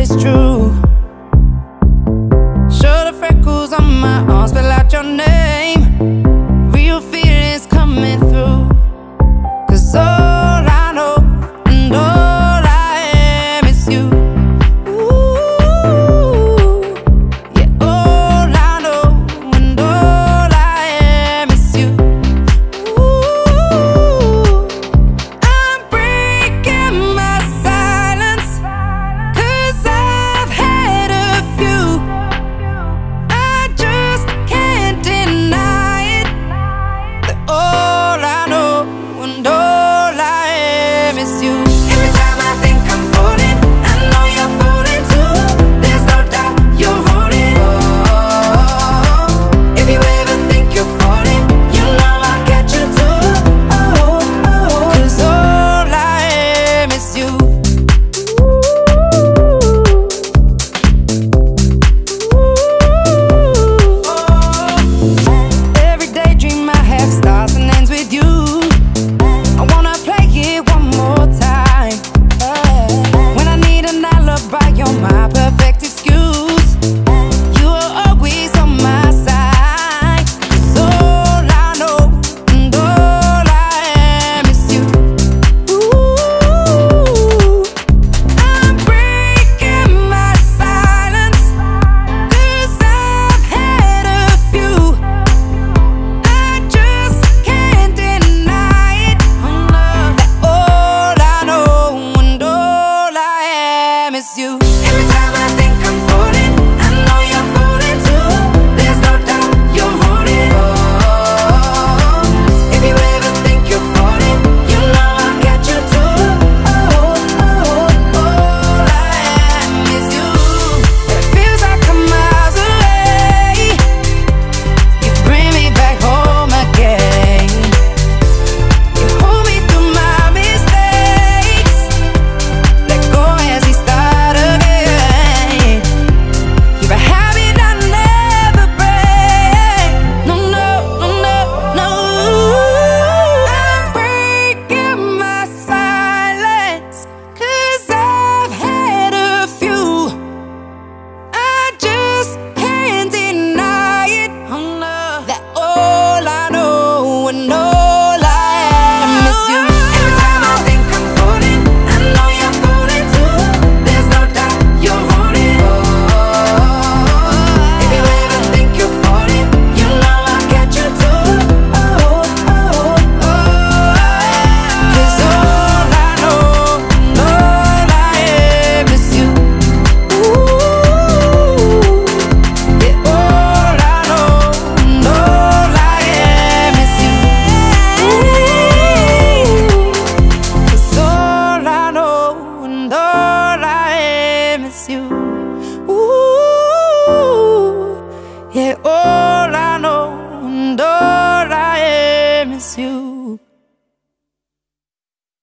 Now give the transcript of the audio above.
it's true. Show the freckles on my arms, spell out your name. Real feelings coming through. Cause all I know and all I am is you. you. this as you. Ooh, yeah, oh.